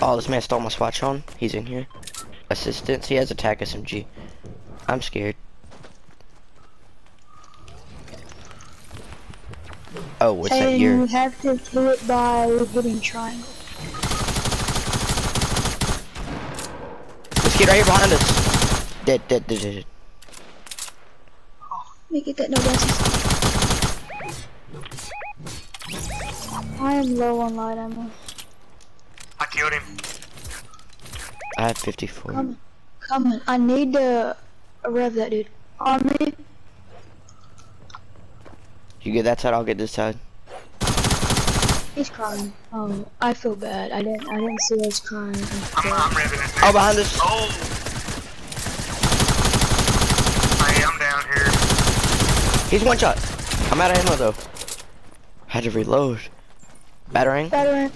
Oh, this man stole my swatch on. He's in here. Assistance. He has a tac SMG. I'm scared. Oh, what's that and you have to kill it by hitting triangle. This kid right here behind us. Dead, dead, dead, dead. dead. Make it that no dances. I am low on light ammo. I killed him. I have 54. Come, come on, I need to rev that dude. On me. You get that side, I'll get this side. He's crying. Oh, I feel bad. I didn't. I didn't see us crying. I'm, I'm revving it. Oh, behind us. Oh! Hey, I'm down here. He's one shot. I'm out of ammo though. Had to reload. Battering. Veteran.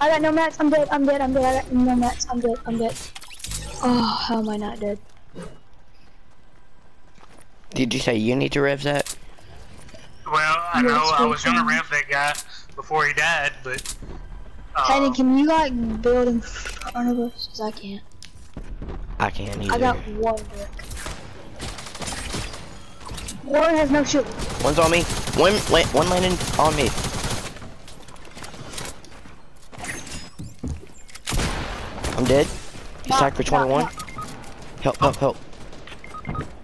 I got no mats. I'm dead. I'm dead. I'm dead. I got no mats. I'm dead. I'm dead. Oh, how am I not dead? Did you say you need to rev that? Well, I Yes, know I was gonna rev that guy before he died, but. Kenny, um, can you like build in front of us? Cause I can't. I can't either. I got one brick. Warren has no shield. One's on me. One, la one landed on me. I'm dead. He's Knock, tagged for knock, 21. knock. Help, help, help.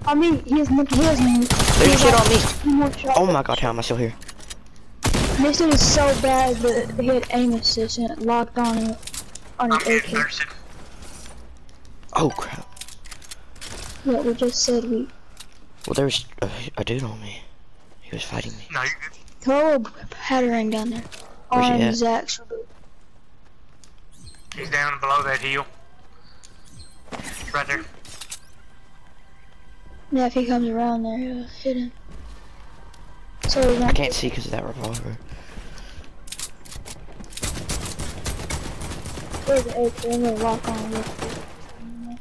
I mean, he has, he has, he There's has shit on me. two more shots. Oh my god, how am I still here? This dude is so bad that he had aim assist and it locked on it on I'm his AK. Oh crap. Yeah, we just said we Well, there was a, a dude on me. He was fighting me. No, you're good. throw a pattering down there Where's he on? Zach's reboot. He's down below that hill. Right there. Yeah, if he comes around there, he'll hit him. So I can't see because of that revolver. There's the AK and we'll lock on real quick. I'm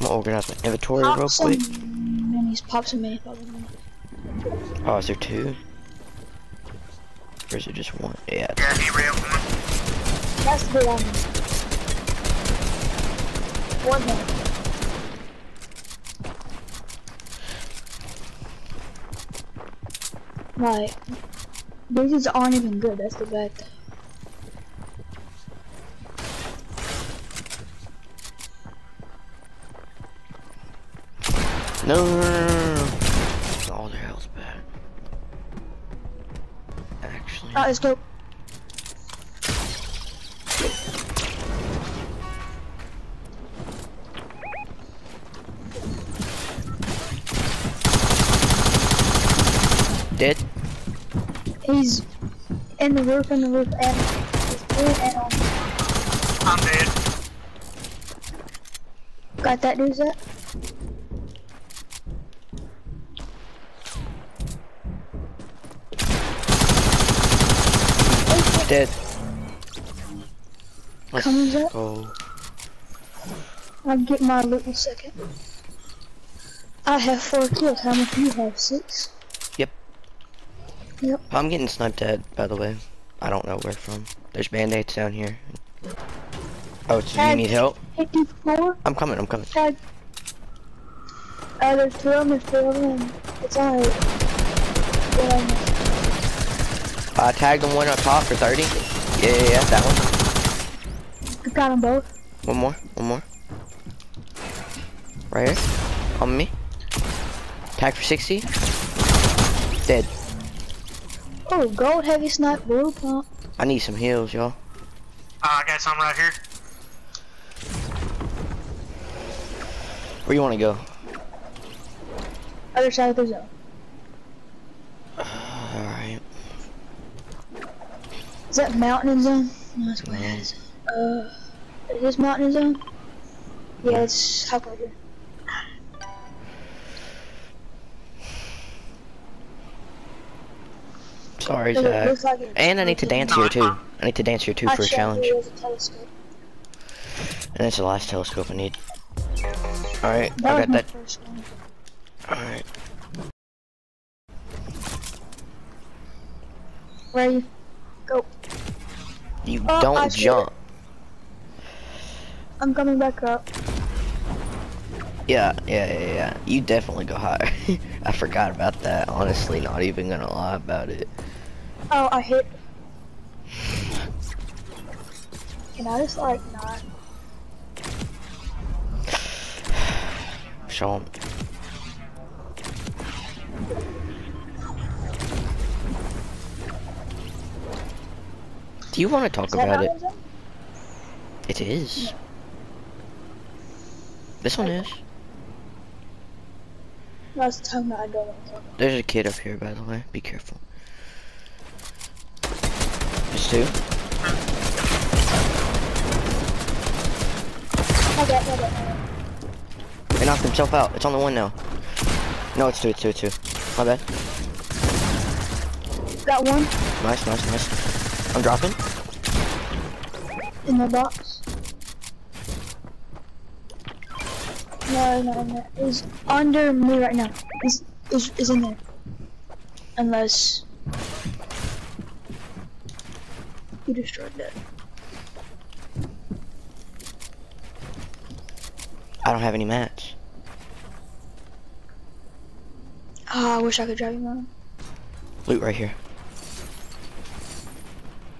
gonna organize my inventory Pop real some quick. minis, pop some minis, pop some minis. Oh, is there two? Or is it just one? Yeah. Yeah, he revved one. That's the good on me. One hit. Like, these aren't even good, that's the bad thing. No, no, no, no. All their health's back. Actually. Ah, that is dope. Dead? He's in the roof, in the roof, and he's in and on. I'm dead. Got that dude set? Dead. Let's Comes up. go. I'll get my loot in a second. I have four kills. How much do you have? Six? Yep. Yep. I'm getting sniped at, by the way. I don't know where from. There's band-aids down here. Oh, so you need help? 54? I'm coming, I'm coming. Tag. Uh, there's two of them, there's two of them. It's alright. Yeah, I tagged the one up top for 30. Yeah, yeah, yeah, that one. I got them both. One more, one more. Right here. On me. Tag for 60. Dead. Oh, gold heavy snipe, blue pump. I need some heals, y'all. Uh, I got some right here. Where you want to go? Other side of the zone. Alright. Is that mountain zone? No, that's where it is. Uh, is this mountain zone? Yeah, it's halfway here. Sorry, Zach. like And I need to dance here too. I need to dance here too I for a challenge. it was a telescope. And that's the last telescope I need. Alright, I got that. Alright. Where are you? Go. You Oh, don't it. jump. I'm coming back up. Yeah, yeah, yeah, yeah. You definitely go higher. I forgot about that. Honestly, not even gonna lie about it. Oh, I hit. Can I just like not? Show 'em. Do you want to talk about it? It is. This one is. No, I was talking about I don't want to talk about. There's a kid up here, by the way. Be careful. There's two. My bad, my bad, my bad. He knocked himself out. It's on the one now. No, it's two, it's two, it's two. My bad. Got one Nice, nice, nice. I'm dropping. in the box. No, no, no. He's under me right now. He's is is in there. Unless you destroyed that. I don't have any mats. Ah, I wish I could drive you on. Loot right here.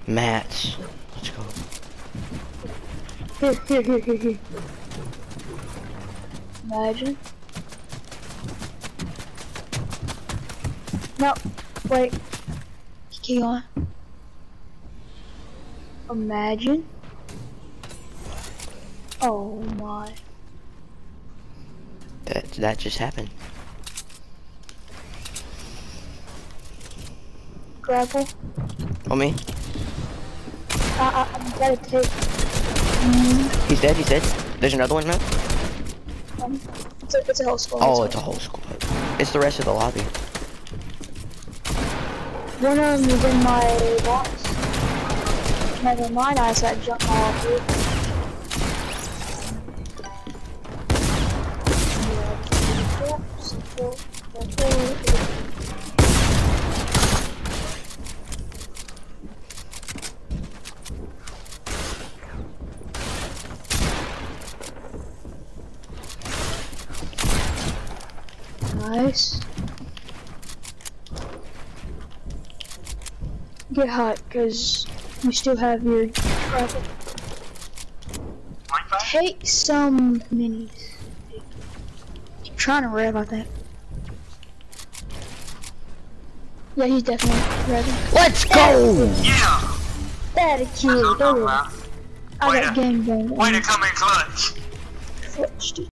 Mats. Let's go. Here, here, here, here, here. Imagine. No, wait. Keep on. Imagine. Oh my. That that just happened. Grapple. On me. I, I, I'm gonna take. Mm, He's dead. He's dead. There's another one now. um, it's a, it's a whole squad. Oh, it's a whole squad. It's the rest of the lobby. One of them is in my box. Never mind, I said jump off it. Nice. Get hot, cause you still have your travel. Mind? Take some minis. He's trying to rev, I think. Yeah, he's definitely revving. Let's go. Yeah! That a That's kid. what I'm talking Go. I got to- game bang. Way to come in clutch. Switched.